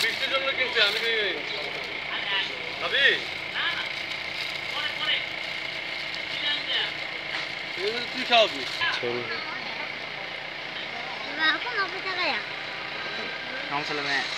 বৃষ্টির জন্য কিনছে আমি এগুলো তুই খাওয়াবি Aku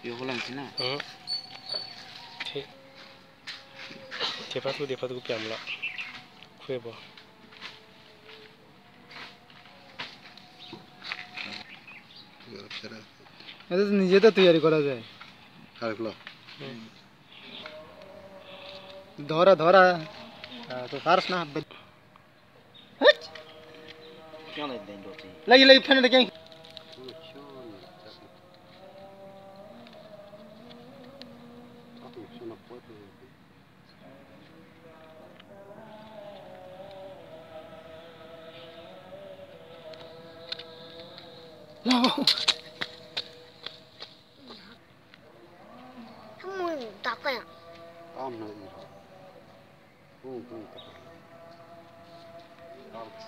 बेखौ लांसै ना थेफाखौ देफाखौ प्यामला खुबैबा এটা নিজে তো তৈরি করা যায় ধরা ধরা তো পারস না লাগি লাগি ফ্যানটা কেন 한번 나가 야. 안 나이 라. 응, 응, 나 가. 나도 죽.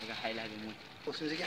내가 하이라이트 못. 무슨 얘기 야?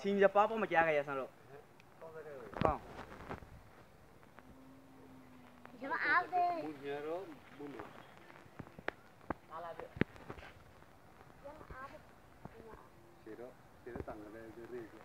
진짜 빠보면 야가 예산로. 꽝. 이거 아베. 문제로 문제. 알아베. 이거 아베. 싫어. 싫어 당근에 들리고.